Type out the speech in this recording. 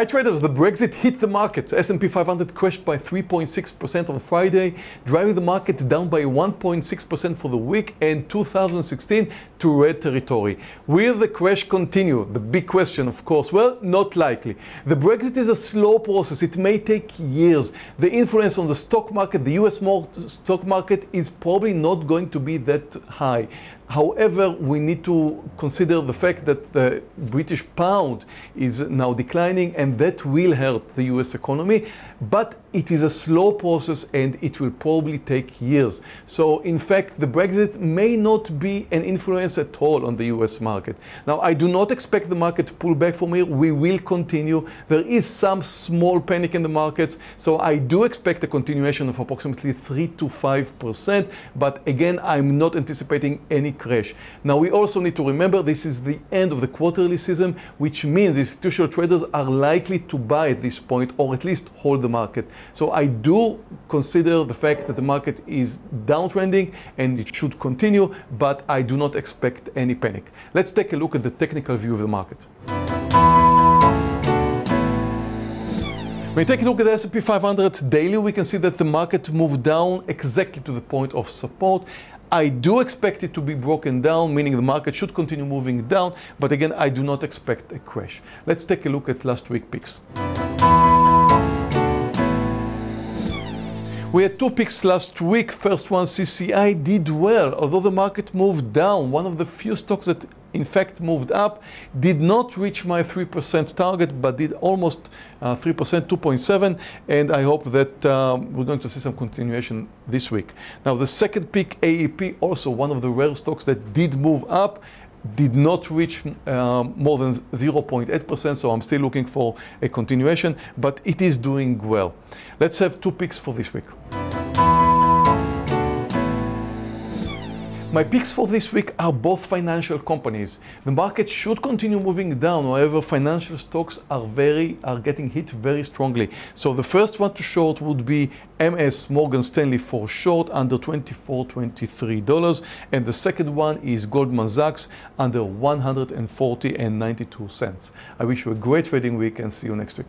Hi traders, the Brexit hit the market. S&P 500 crashed by 3.6% on Friday, driving the market down by 1.6% for the week and 2016 to red territory. Will the crash continue? The big question, of course. Well, not likely. The Brexit is a slow process. It may take years. The influence on the stock market, the US stock market, is probably not going to be that high. However, we need to consider the fact that the British pound is now declining and that will hurt the US economy. But it is a slow process and it will probably take years. So in fact, the Brexit may not be an influence at all on the US market. Now, I do not expect the market to pull back from here. We will continue. There is some small panic in the markets. So I do expect a continuation of approximately 3 to 5%. But again, I'm not anticipating any crash. Now, we also need to remember this is the end of the quarterly season, which means institutional traders are likely to buy at this point or at least hold the market. So I do consider the fact that the market is downtrending and it should continue, but I do not expect any panic. Let's take a look at the technical view of the market. When we take a look at the S&P 500 daily, we can see that the market moved down exactly to the point of support. I do expect it to be broken down, meaning the market should continue moving down, but again, I do not expect a crash. Let's take a look at last week picks. We had two picks last week. First one, CCI did well, although the market moved down. One of the few stocks that in fact moved up, did not reach my 3% target, but did almost uh, 3%, 2.7, and I hope that um, we're going to see some continuation this week. Now, the second pick, AEP, also one of the rare stocks that did move up, did not reach um, more than 0.8%, so I'm still looking for a continuation, but it is doing well. Let's have two picks for this week. My picks for this week are both financial companies. The market should continue moving down, however, financial stocks are very are getting hit very strongly. So the first one to short would be MS Morgan Stanley for short under 24 $23, and the second one is Goldman Sachs under 140 and 92 cents. I wish you a great trading week and see you next week.